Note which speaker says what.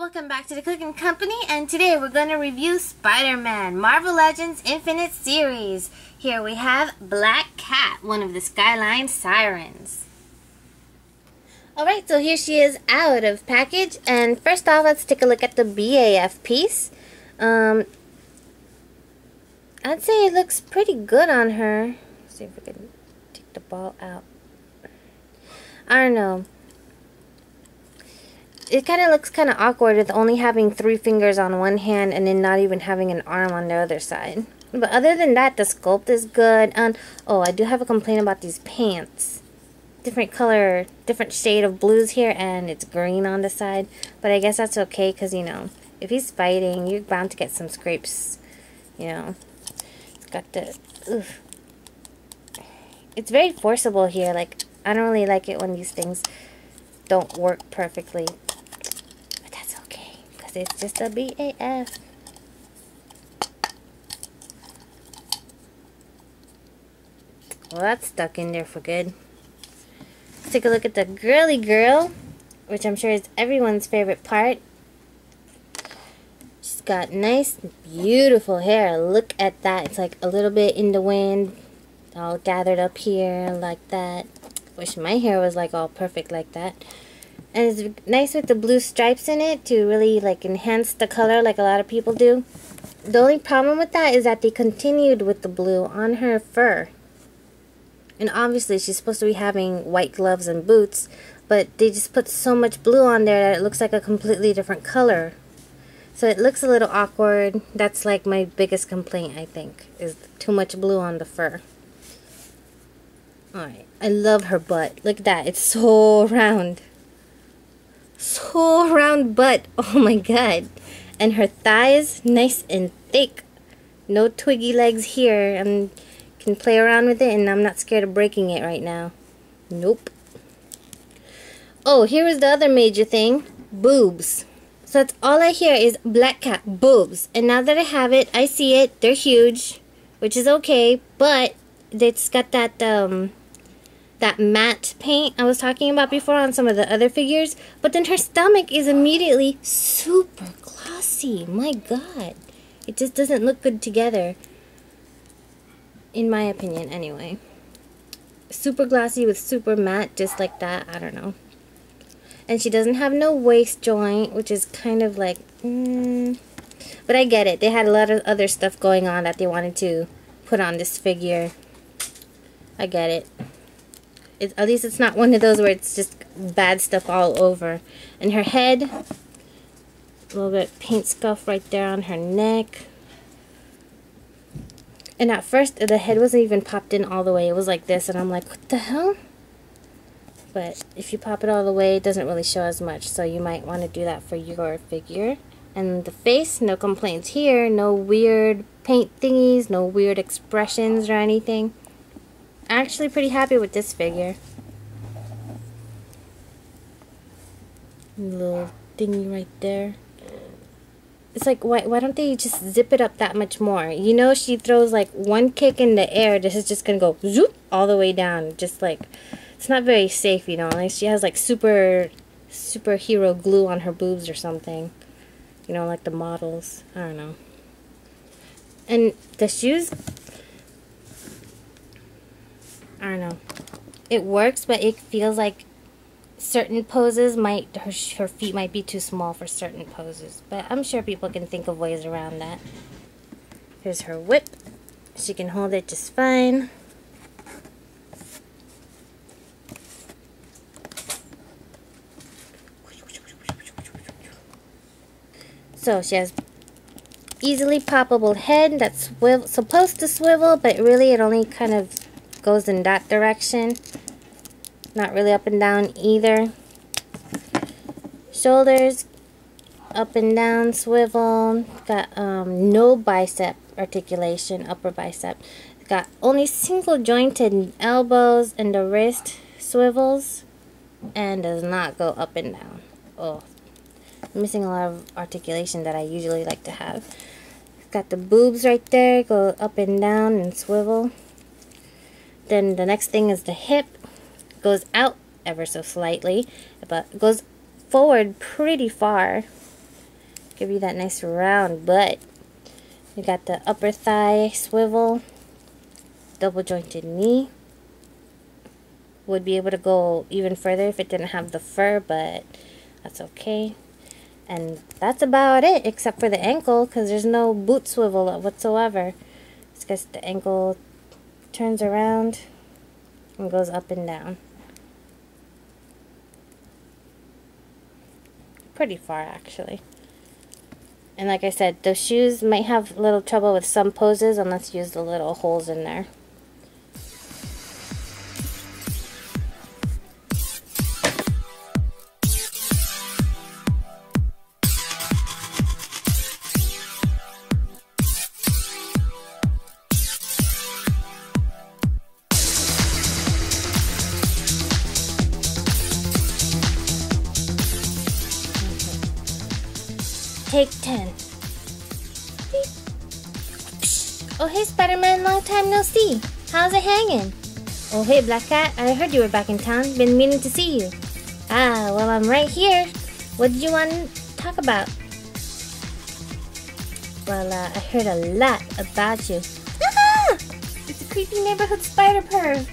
Speaker 1: Welcome back to the Cookiin Company, and today we're going to review Spider-Man Marvel Legends Infinite Series. Here we have Black Cat, one of the Skyline Sirens. Alright, so here she is out of package, and first off, let's take a look at the BAF piece. Um, I'd say it looks pretty good on her. Let's see if we can take the ball out. I don't know it kind of looks kind of awkward with only having three fingers on one hand and then not even having an arm on the other side. But other than that, the sculpt is good. And oh, I do have a complaint about these pants. Different color, different shade of blues here, and it's green on the side. But I guess that's okay because, you know, if he's fighting, you're bound to get some scrapes. You know, it's got the, oof. It's very forcible here. Like, I don't really like it when these things don't work perfectly it's just a BAF. Well, that's stuck in there for good. Let's take a look at the girly girl, which I'm sure is everyone's favorite part. She's got nice, beautiful hair. Look at that. It's like a little bit in the wind, all gathered up here like that. Wish my hair was like all perfect like that. And it's nice with the blue stripes in it to really like enhance the color like a lot of people do. The only problem with that is that they continued with the blue on her fur. And obviously she's supposed to be having white gloves and boots, but they just put so much blue on there that it looks like a completely different color. So it looks a little awkward. That's like my biggest complaint, I think, is too much blue on the fur. Alright, I love her butt. Look at that, it's so round so round butt. Oh my god. And her thighs, nice and thick. No twiggy legs here. I can play around with it and I'm not scared of breaking it right now. Nope. Oh, here is the other major thing. Boobs. So that's all I hear is black cat boobs. And now that I have it, I see it. They're huge, which is okay. But it's got that um, that matte paint I was talking about before on some of the other figures. But then her stomach is immediately super glossy. My god. It just doesn't look good together. In my opinion, anyway. Super glossy with super matte, just like that. I don't know. And she doesn't have no waist joint, which is kind of like... Mm, but I get it. They had a lot of other stuff going on that they wanted to put on this figure. I get it. It, at least it's not one of those where it's just bad stuff all over. And her head, a little bit paint scuff right there on her neck. And at first, the head wasn't even popped in all the way. It was like this, and I'm like, what the hell? But if you pop it all the way, it doesn't really show as much. So you might want to do that for your figure. And the face, no complaints here. No weird paint thingies, no weird expressions or anything actually pretty happy with this figure. Little thingy right there. It's like, why, why don't they just zip it up that much more? You know, she throws like one kick in the air. This is just going to go zoop all the way down. Just like, it's not very safe, you know. Like she has like super, superhero glue on her boobs or something. You know, like the models. I don't know. And the shoes I don't know. It works, but it feels like certain poses might, her, her feet might be too small for certain poses. But I'm sure people can think of ways around that. Here's her whip. She can hold it just fine. So she has easily poppable head that's supposed to swivel, but really it only kind of goes in that direction. Not really up and down either. Shoulders, up and down, swivel. Got um, no bicep articulation, upper bicep. Got only single jointed elbows and the wrist swivels and does not go up and down. Oh, missing a lot of articulation that I usually like to have. Got the boobs right there, go up and down and swivel. Then the next thing is the hip. Goes out ever so slightly, but goes forward pretty far. Give you that nice round butt. We got the upper thigh swivel, double jointed knee. Would be able to go even further if it didn't have the fur, but that's okay. And that's about it, except for the ankle, because there's no boot swivel whatsoever. It's just the ankle turns around and goes up and down. Pretty far, actually. And like I said, those shoes might have a little trouble with some poses unless you use the little holes in there. Take 10. Oh, hey, Spider-Man, long time no see. How's it hanging? Oh, hey, Black Cat, I heard you were back in town. Been meaning to see you. Ah, well, I'm right here. What did you want to talk about? Well, uh, I heard a lot about you. Ah! It's a creepy neighborhood spider perv.